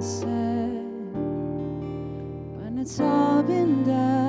said, when it's all been done,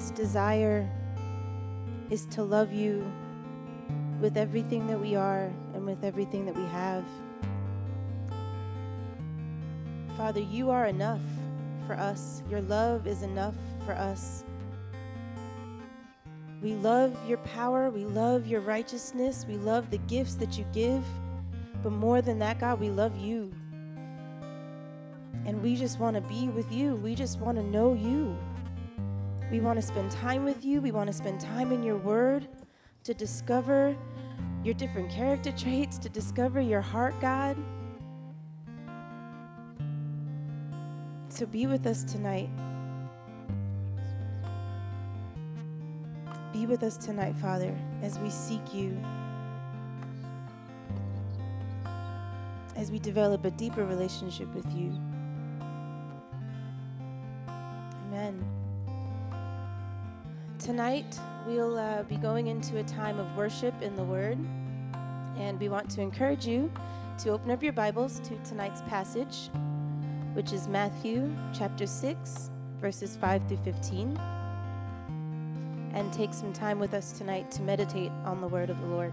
heart's desire is to love you with everything that we are and with everything that we have. Father, you are enough for us. Your love is enough for us. We love your power. We love your righteousness. We love the gifts that you give. But more than that, God, we love you. And we just want to be with you. We just want to know you. We want to spend time with you. We want to spend time in your word to discover your different character traits, to discover your heart, God. So be with us tonight. Be with us tonight, Father, as we seek you, as we develop a deeper relationship with you. Tonight, we'll uh, be going into a time of worship in the Word, and we want to encourage you to open up your Bibles to tonight's passage, which is Matthew chapter 6, verses 5 through 15, and take some time with us tonight to meditate on the Word of the Lord.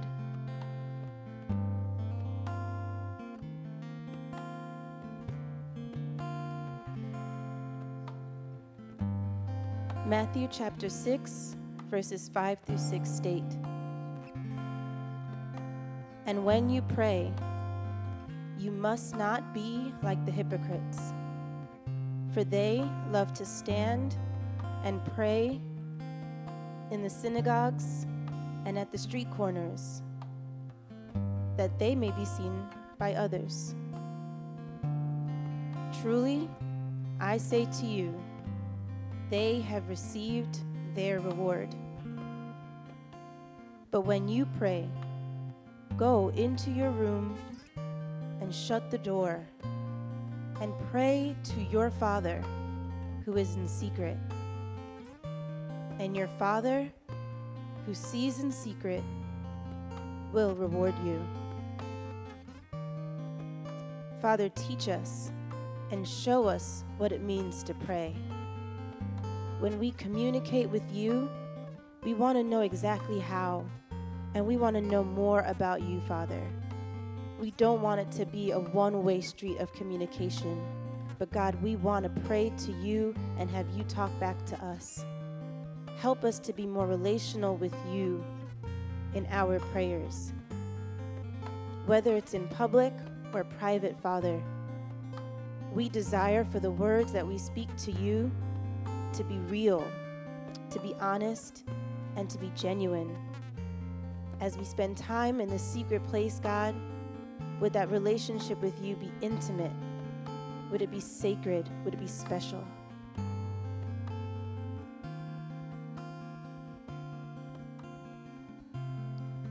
Matthew chapter 6, verses 5 through 6 state And when you pray, you must not be like the hypocrites, for they love to stand and pray in the synagogues and at the street corners, that they may be seen by others. Truly, I say to you, they have received their reward. But when you pray, go into your room and shut the door and pray to your Father who is in secret. And your Father who sees in secret will reward you. Father, teach us and show us what it means to pray when we communicate with you, we want to know exactly how, and we want to know more about you, Father. We don't want it to be a one way street of communication, but God, we want to pray to you and have you talk back to us. Help us to be more relational with you in our prayers, whether it's in public or private, Father. We desire for the words that we speak to you to be real, to be honest, and to be genuine. As we spend time in the secret place, God, would that relationship with you be intimate? Would it be sacred? Would it be special?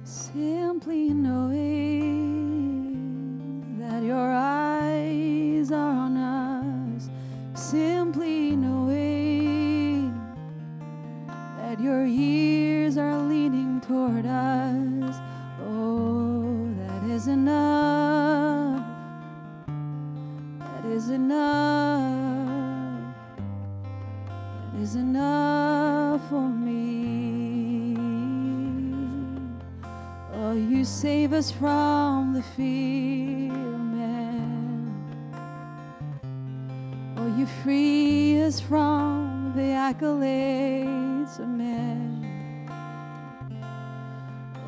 Simply knowing that your eyes from the fear man. Oh, you free us from the accolades of men.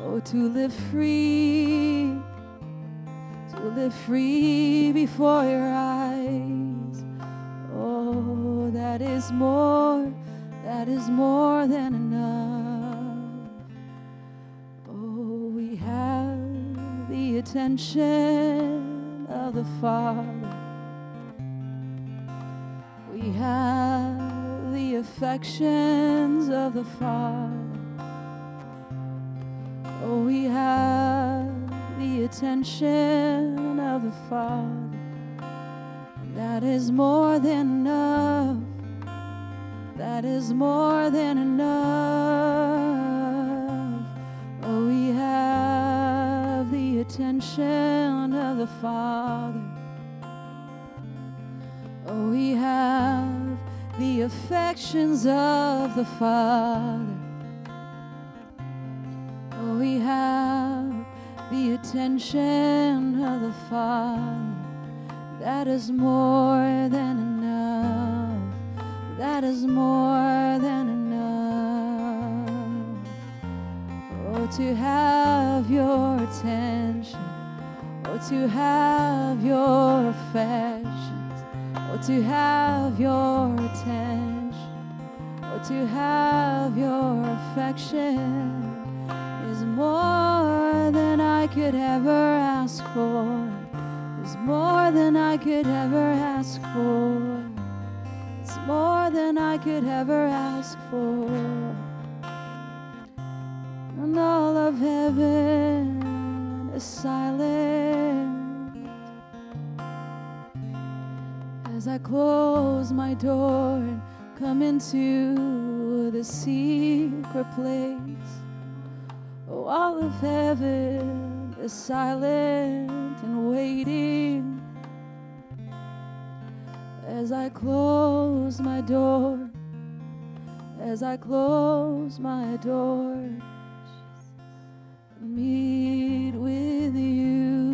Oh, to live free, to live free before your eyes. Attention of the Father. We have the affections of the Father. Oh, we have the attention of the Father. And that is more than enough. That is more than enough. Attention of the Father. Oh, we have the affections of the Father. Oh, we have the attention of the Father. That is more than enough. That is more than enough. Oh, to have your attention. Oh, to have your affections. Oh, to have your attention. Oh, to have your affection is more than I could ever ask for. Is more than I could ever ask for. It's more than I could ever ask for. And all of heaven is silent as I close my door and come into the secret place. Oh, all of heaven is silent and waiting as I close my door, as I close my door, meet with you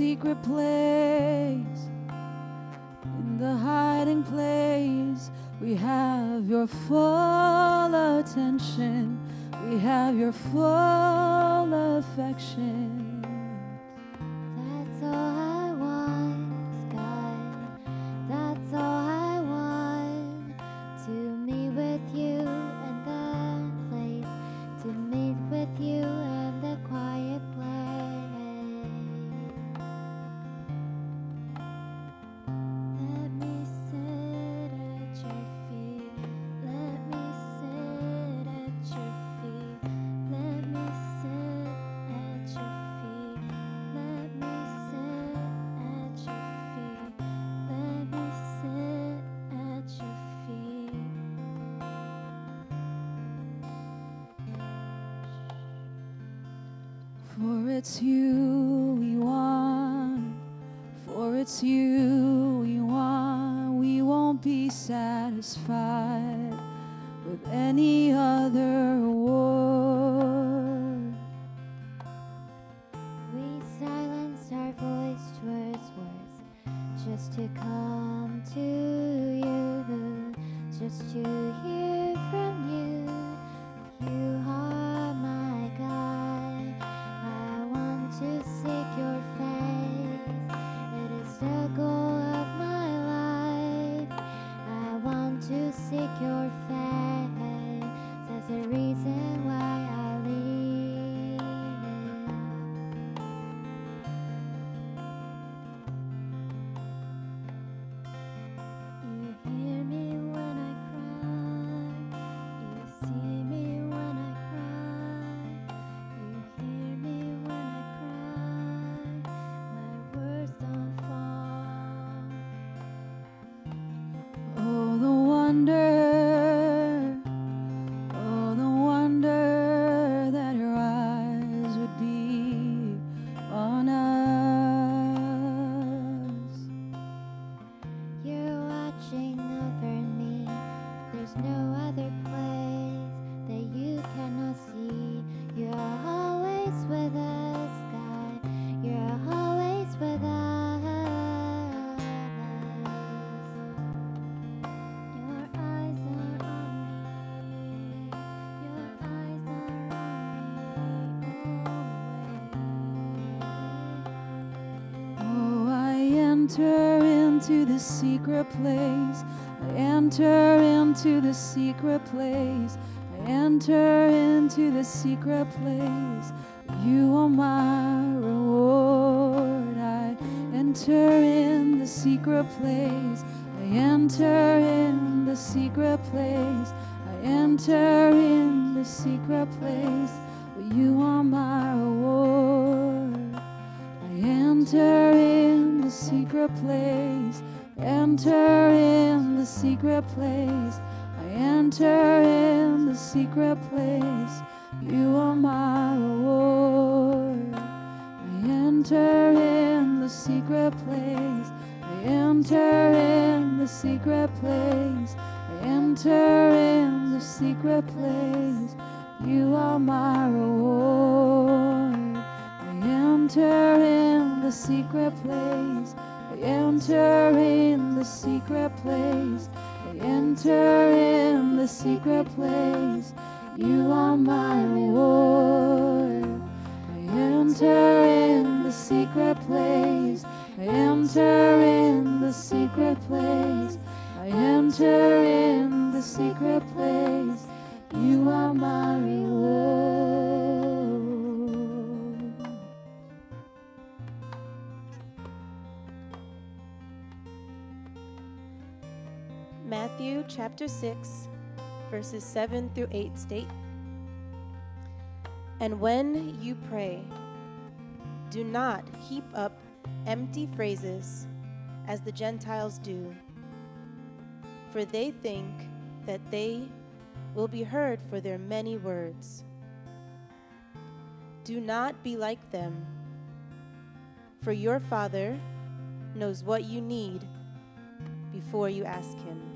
secret place, in the hiding place, we have your full attention. We have your full the secret place. I enter into the secret place. I enter into the secret place. You are my reward. I enter in the secret place. I enter in the secret place. I enter in the secret place. You are my reward. I enter in the secret place. Secret place. I enter in the secret place. You are my reward. I enter in the secret place. I enter in the secret place. I enter in the secret place. You are my reward. I enter in the secret place. I enter in the secret place. I enter in the secret place. You are my reward. I enter in the secret place. I enter in the secret place. I enter in the secret place. You are my reward. Matthew chapter 6, verses 7 through 8 state And when you pray, do not heap up empty phrases as the Gentiles do, for they think that they will be heard for their many words. Do not be like them, for your Father knows what you need before you ask Him.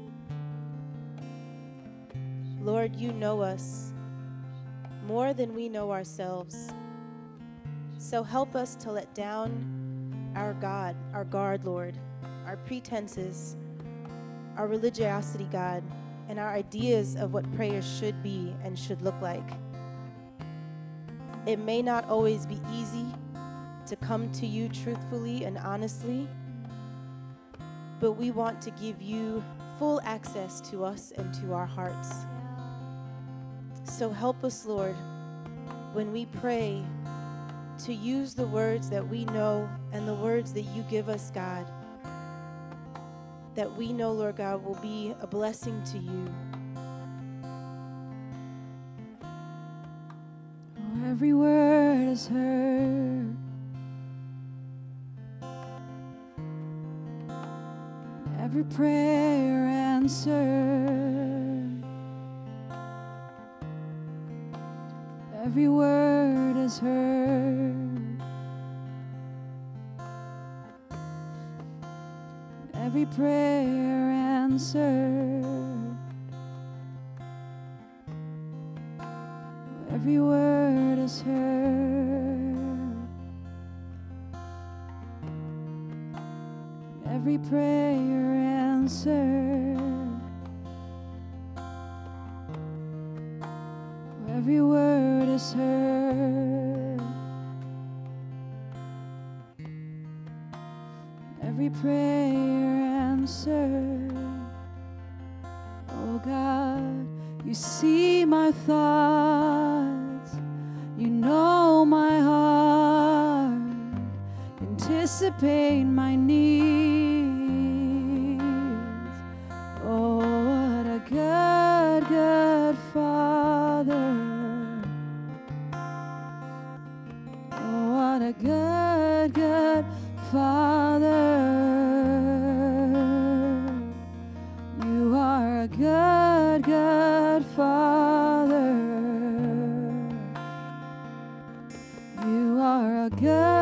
Lord, you know us more than we know ourselves. So help us to let down our God, our guard, Lord, our pretenses, our religiosity, God, and our ideas of what prayer should be and should look like. It may not always be easy to come to you truthfully and honestly, but we want to give you full access to us and to our hearts. So help us, Lord, when we pray to use the words that we know and the words that you give us, God, that we know, Lord God, will be a blessing to you. Oh, every word is heard. Every prayer answered. Every word is heard. Every prayer answered. Every word is heard. Every prayer answered. Every word is heard. Every prayer answered. Oh God, you see my thoughts. You know my heart. Anticipate my needs. Good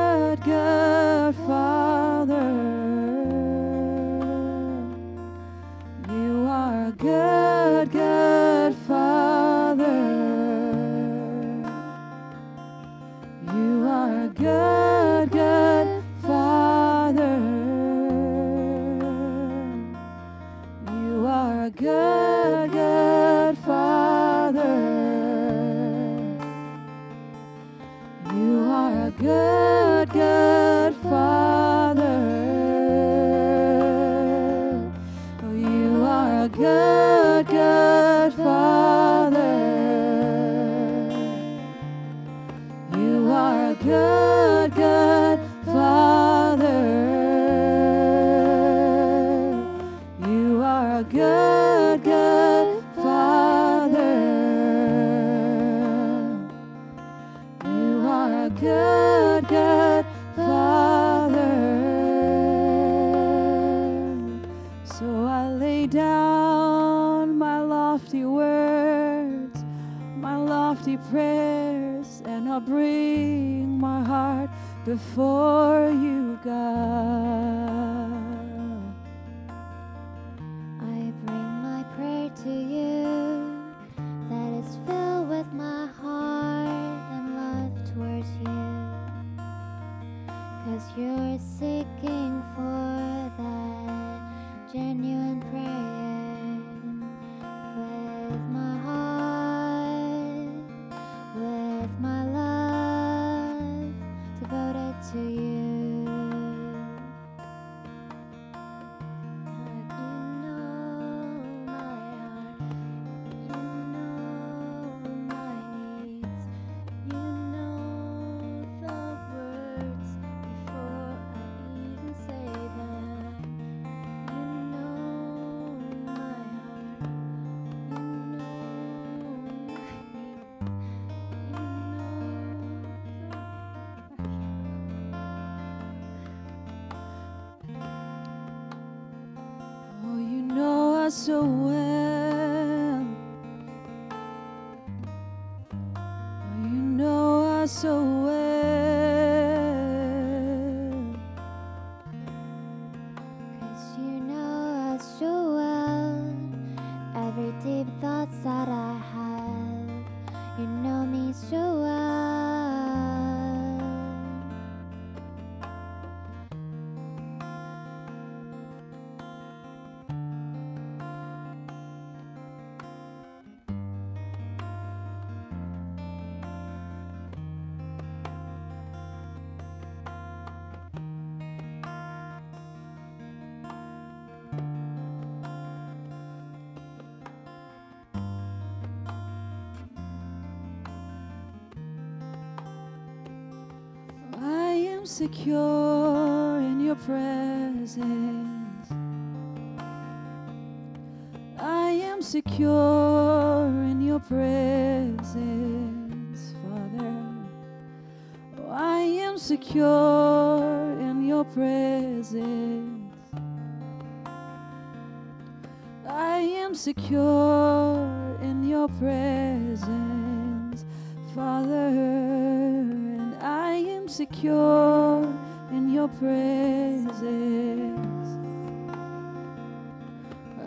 in your presence.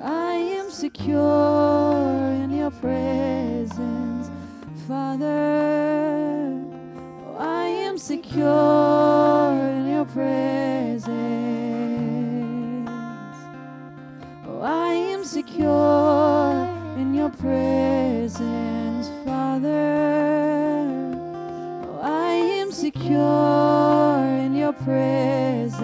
I am secure in your presence, Father. I am secure in your presence. Oh, I am secure in your presence, Father. Oh, I am secure presence.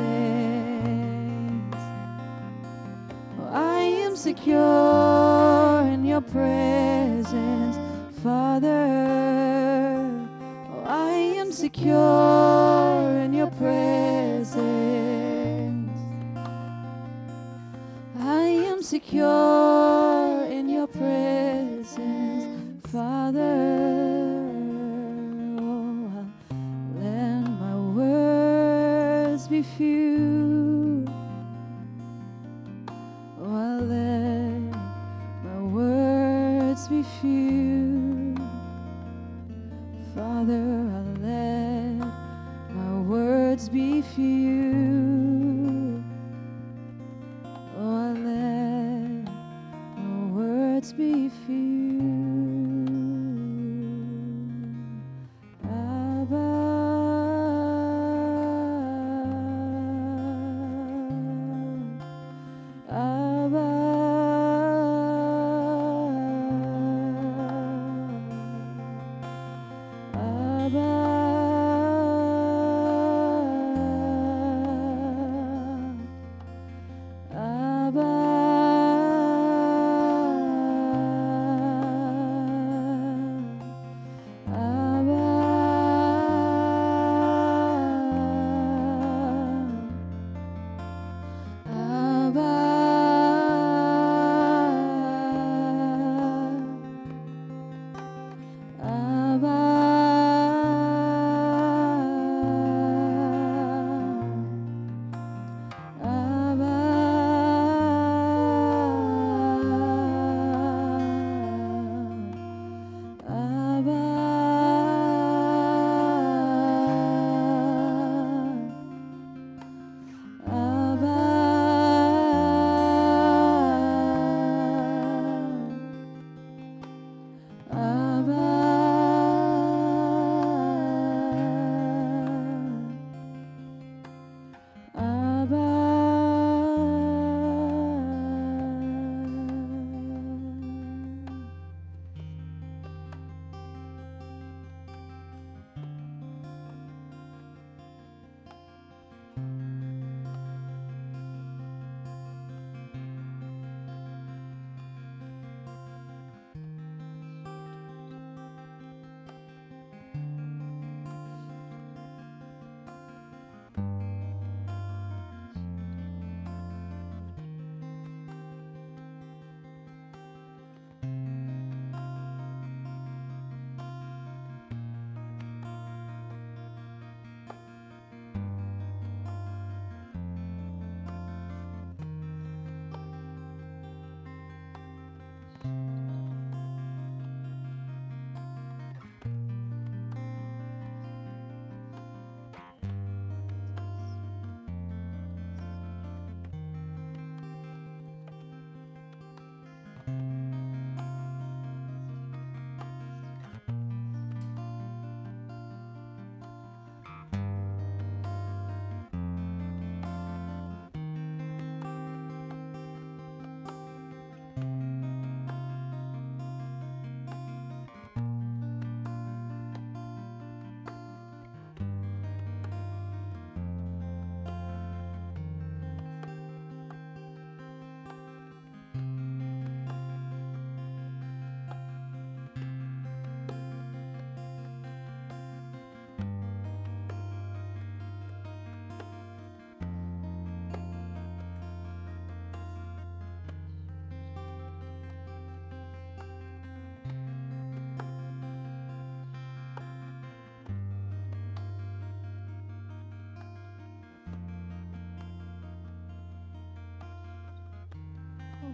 Oh, I am secure in your presence, Father. Oh, I am secure in your presence. I am secure words be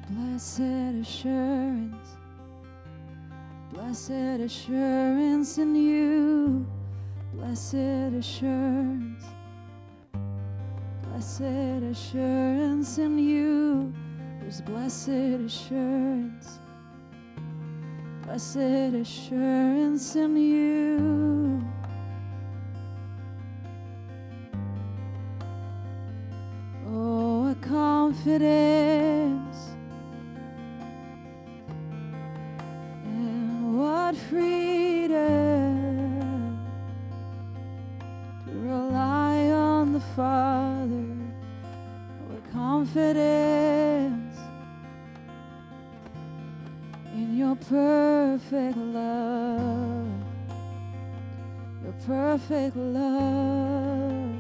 Blessed assurance, blessed assurance in you, blessed assurance, blessed assurance in you. There's blessed assurance, blessed assurance in you. Oh, a confidence perfect love.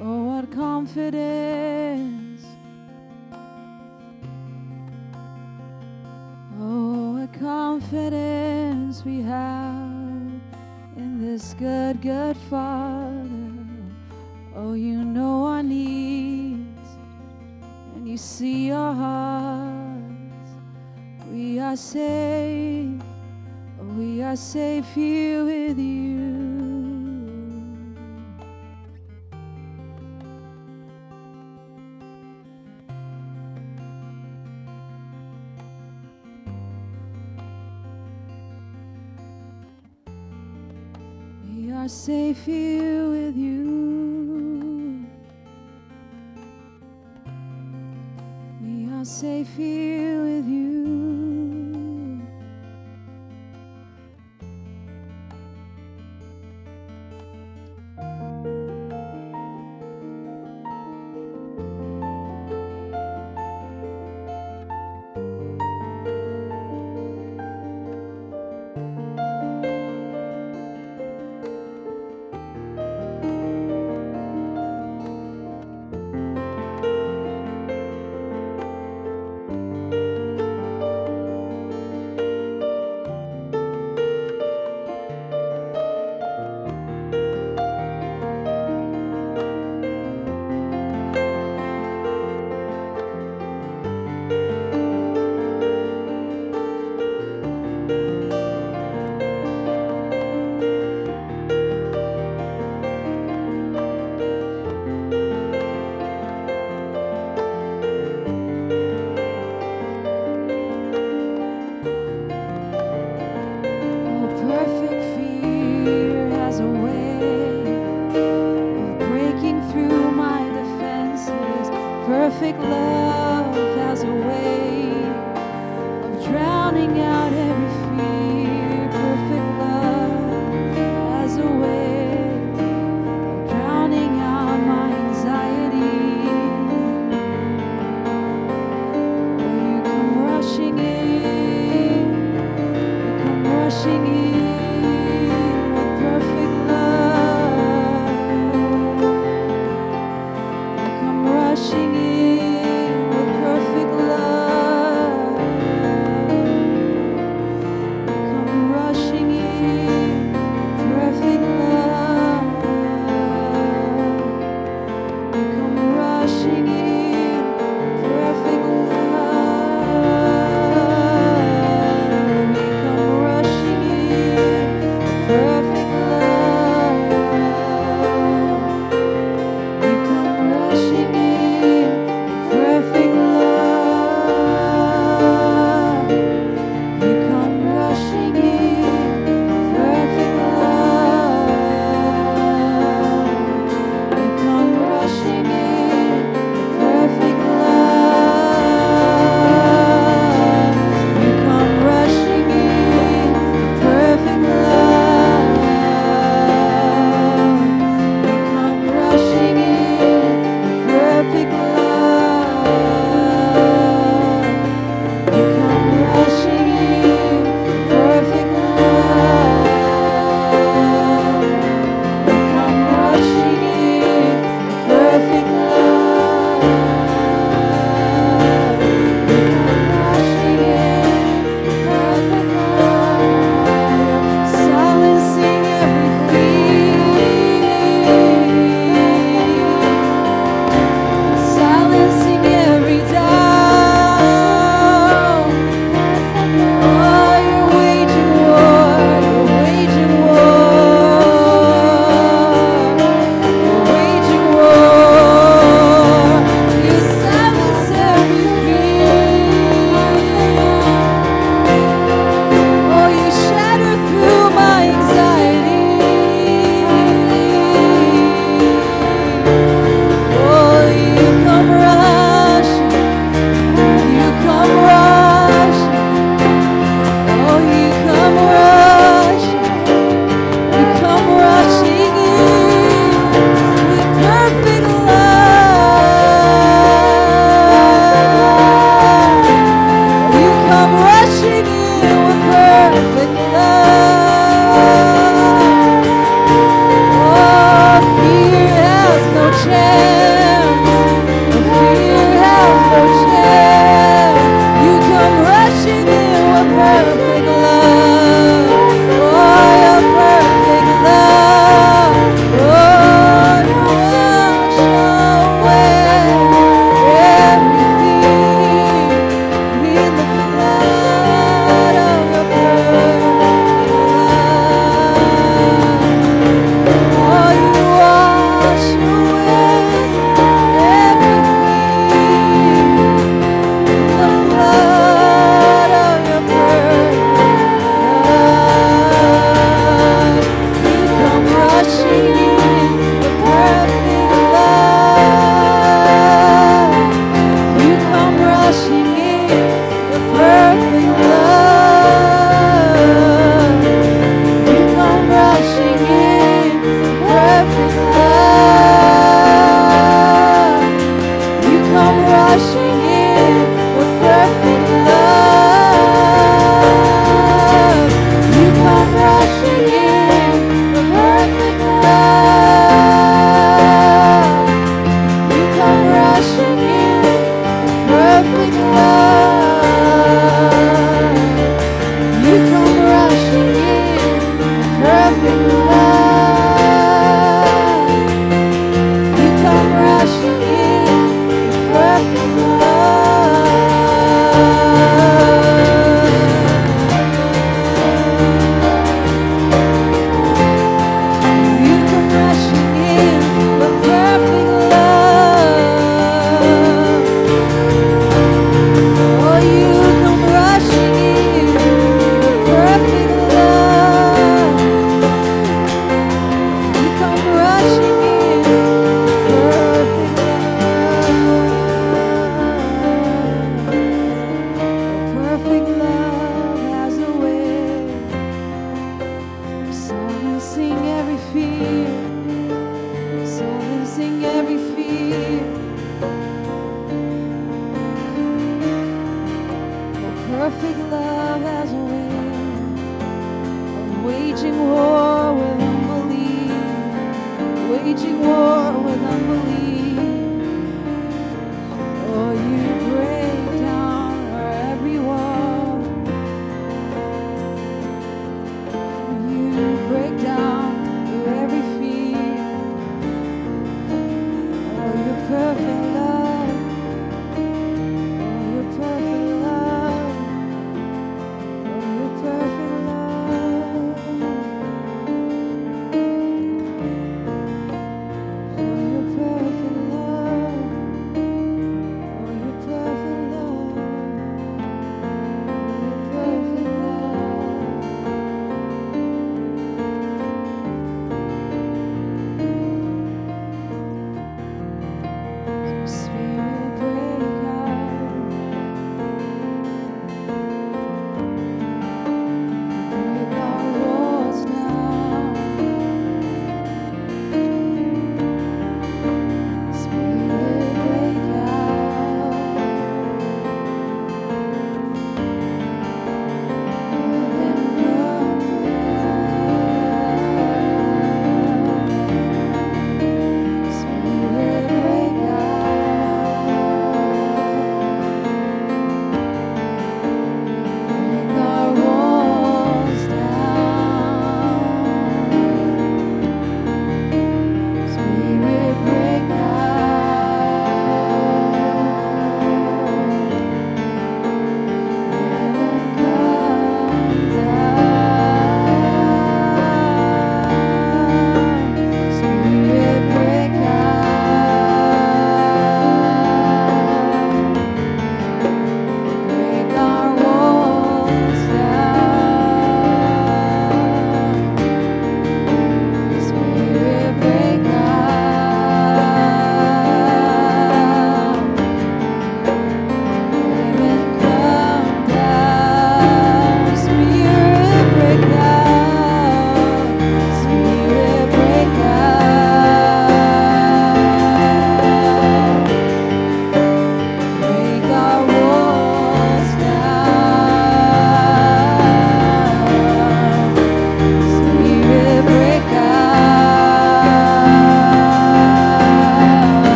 Oh, what confidence. Oh, what confidence we have in this good, good Father. Safe here with you. We are safe here Perfect love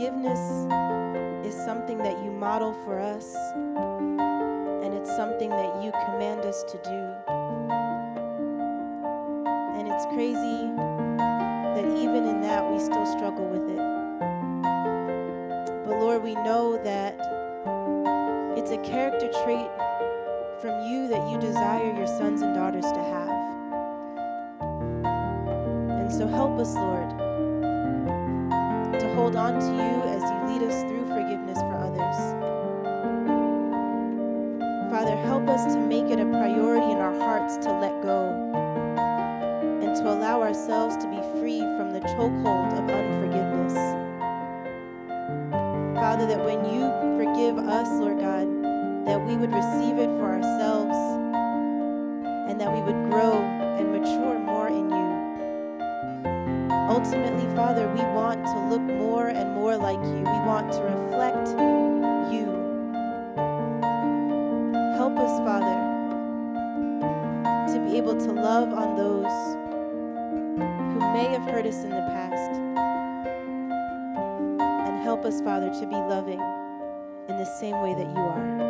forgiveness is something that you model for us, and it's something that you command us to do. Ourselves to be free from the chokehold of unforgiveness. Father, that when you forgive us, Lord God, that we would receive it for ourselves and that we would grow and mature more in you. Ultimately, Father, we want to look more and more like you. We want to reflect you. Help us, Father, to be able to love on those may have hurt us in the past. And help us, Father, to be loving in the same way that you are.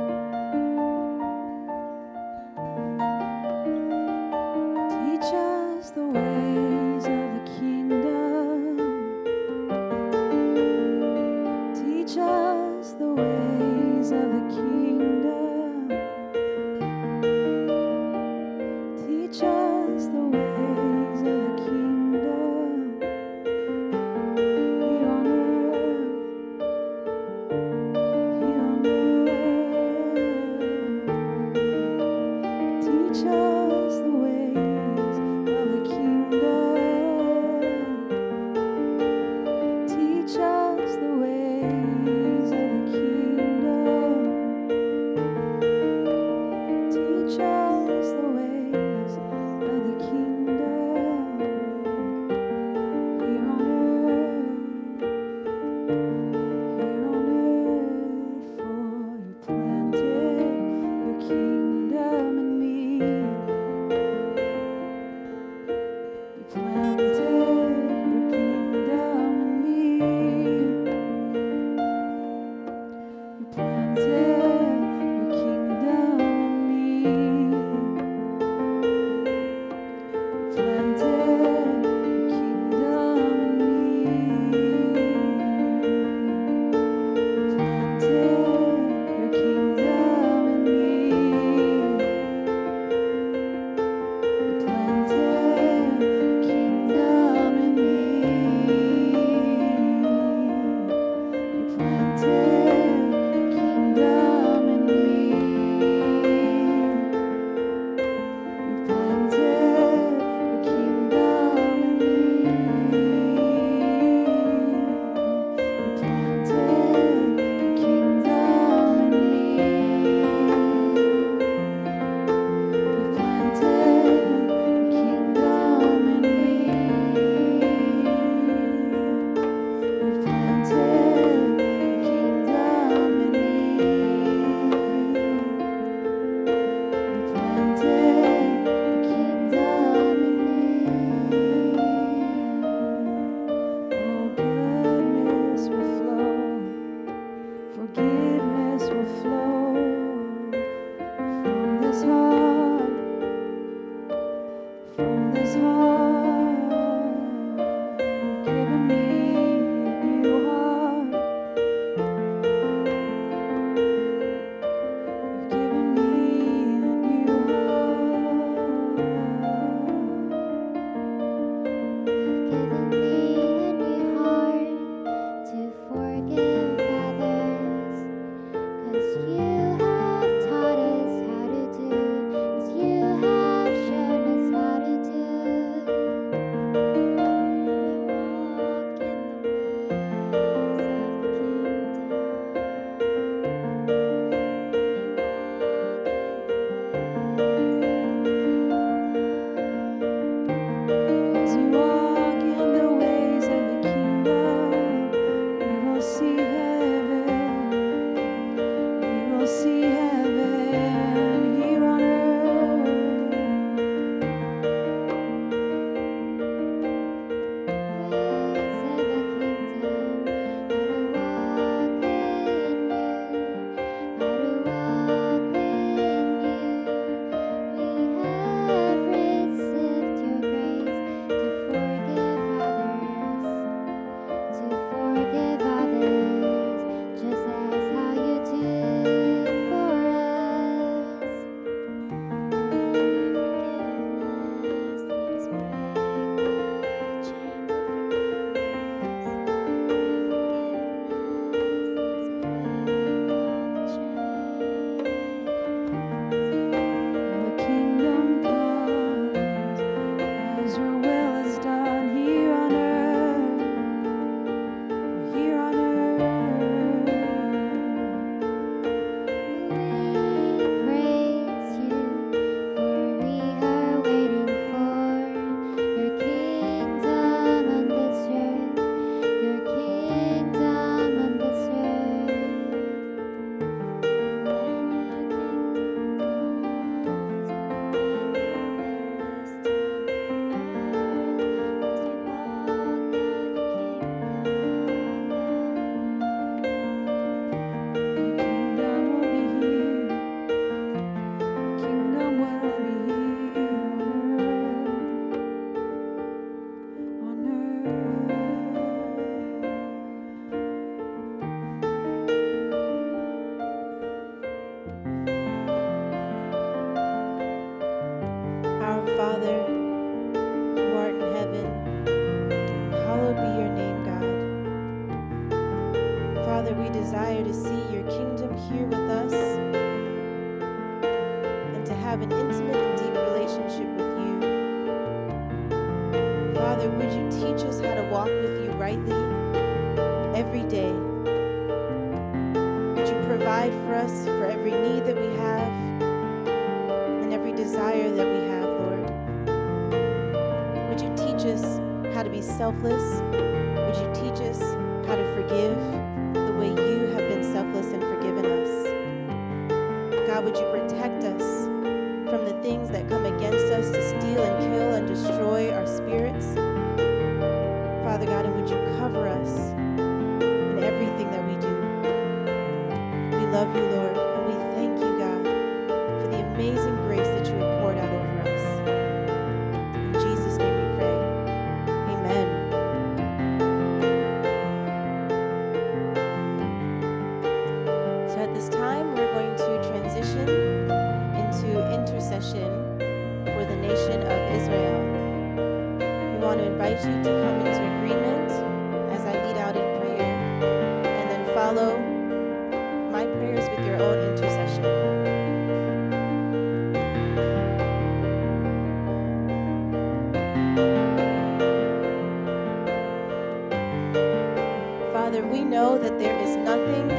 Nothing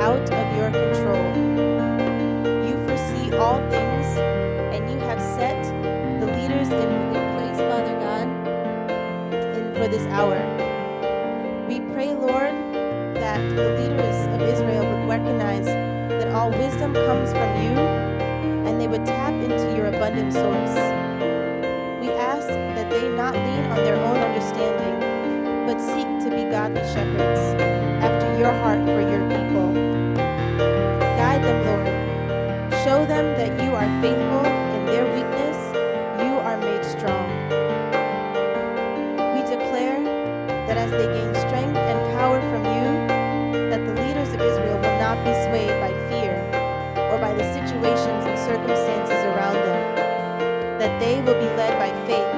out of your control. You foresee all things, and you have set the leaders in, in place, Father God, in, for this hour. We pray, Lord, that the leaders of Israel would recognize that all wisdom comes from you, and they would tap into your abundant source. We ask that they not lean on their own understanding, but seek to be godly shepherds your heart for your people. Guide them, Lord. Show them that you are faithful in their weakness, you are made strong. We declare that as they gain strength and power from you, that the leaders of Israel will not be swayed by fear or by the situations and circumstances around them, that they will be led by faith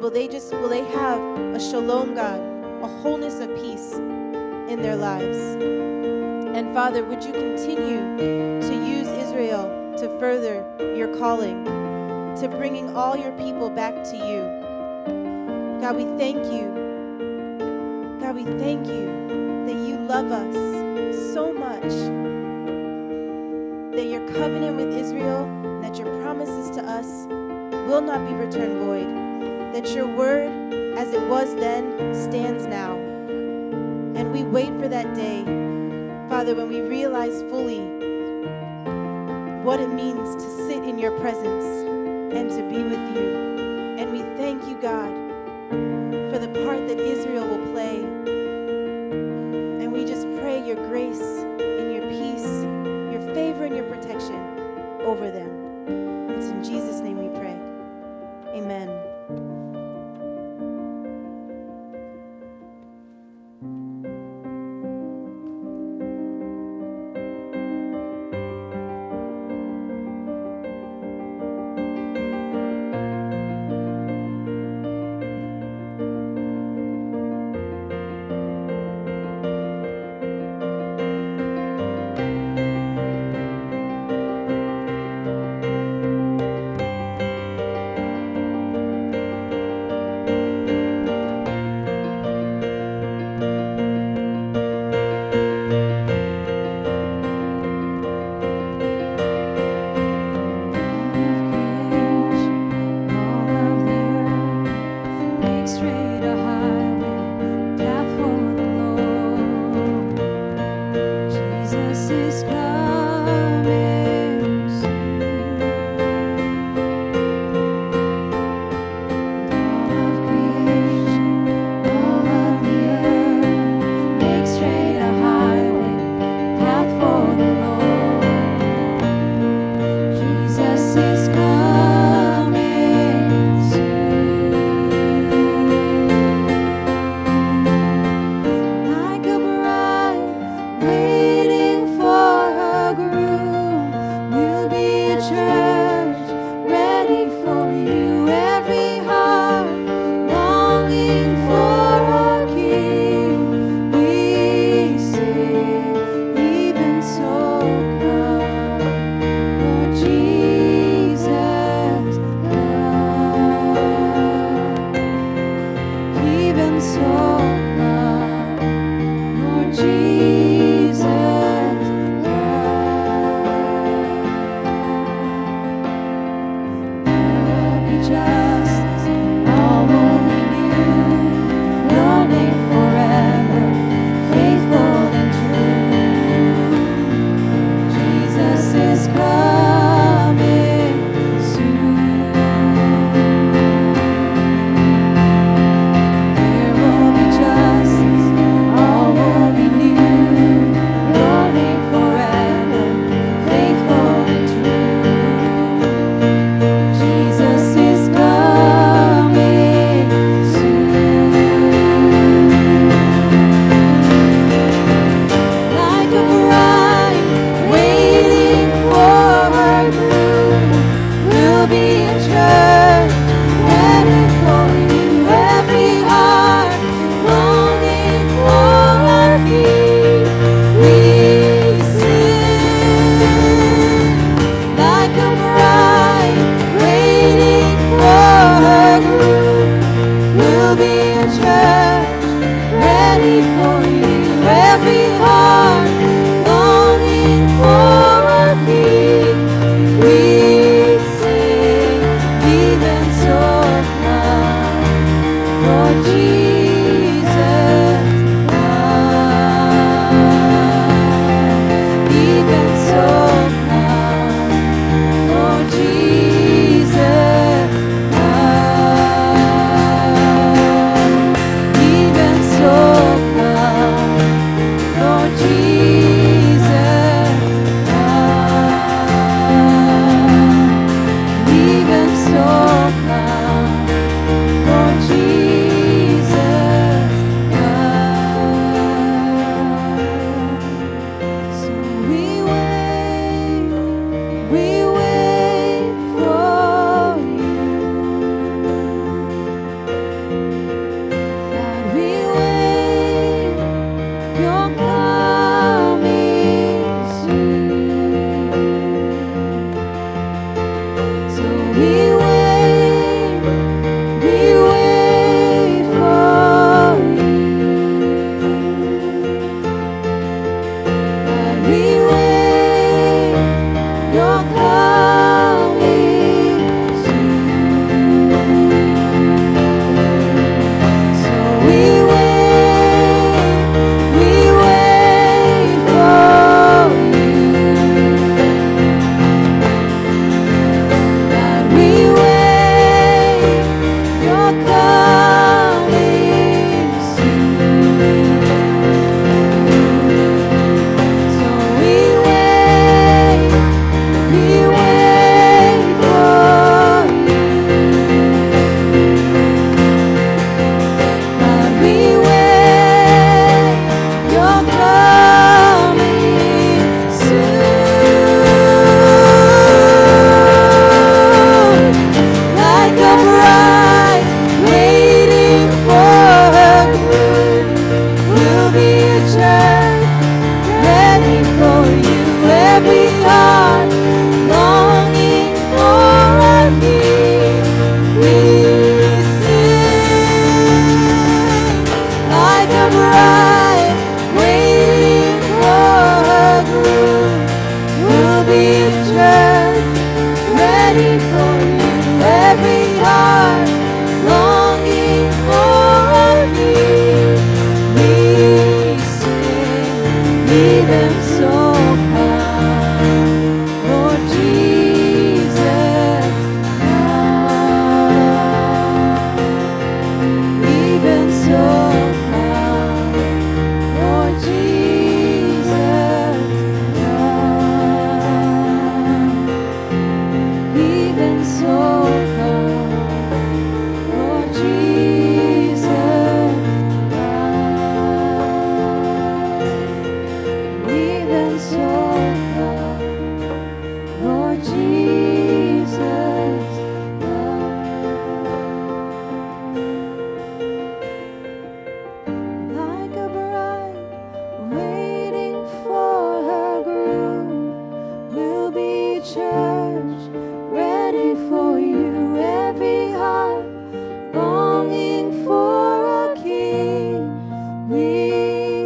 Will they just will they have a shalom, God, a wholeness of peace in their lives? And Father, would you continue to use Israel to further your calling, to bringing all your people back to you? God, we thank you. God, we thank you that you love us so much, that your covenant with Israel, that your promises to us will not be returned void, that your word, as it was then, stands now. And we wait for that day, Father, when we realize fully what it means to sit in your presence and to be with you. And we thank you, God, for the part that Israel will play and we just pray your grace and your peace, your favor and your protection over them.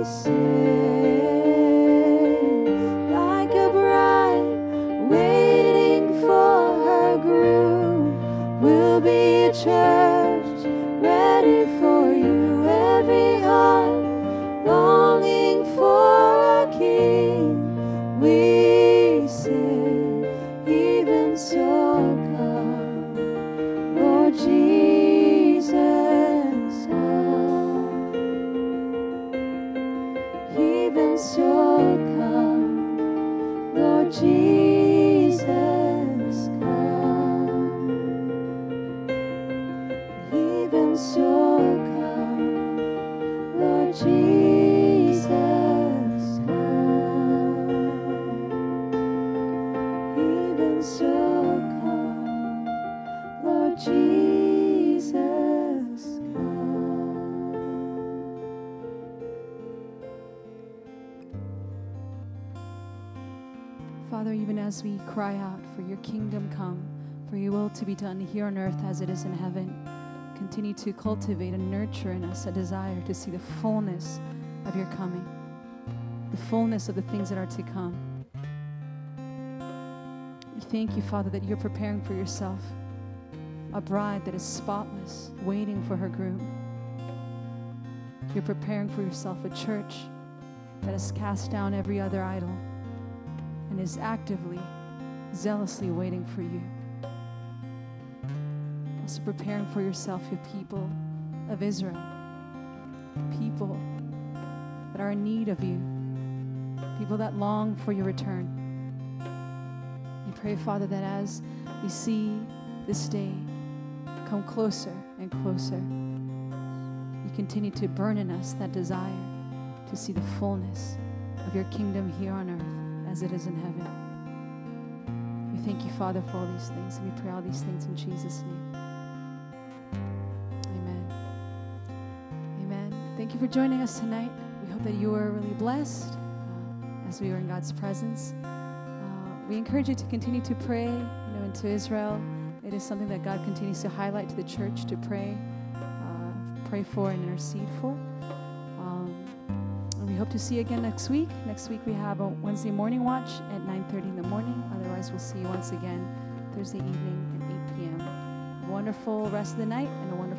As kingdom come, for your will to be done here on earth as it is in heaven. Continue to cultivate and nurture in us a desire to see the fullness of your coming, the fullness of the things that are to come. We thank you, Father, that you're preparing for yourself a bride that is spotless, waiting for her groom. You're preparing for yourself a church that has cast down every other idol and is actively, zealously waiting for you. Also preparing for yourself your people of Israel, people that are in need of you, people that long for your return. We pray, Father, that as we see this day come closer and closer, you continue to burn in us that desire to see the fullness of your kingdom here on earth as it is in heaven. Thank you, Father, for all these things. And we pray all these things in Jesus' name. Amen. Amen. Thank you for joining us tonight. We hope that you were really blessed uh, as we were in God's presence. Uh, we encourage you to continue to pray you know, into Israel. It is something that God continues to highlight to the church to pray, uh, pray for, and intercede for. We hope to see you again next week. Next week we have a Wednesday morning watch at 9:30 in the morning. Otherwise, we'll see you once again Thursday evening at 8 p.m. wonderful rest of the night and a wonderful.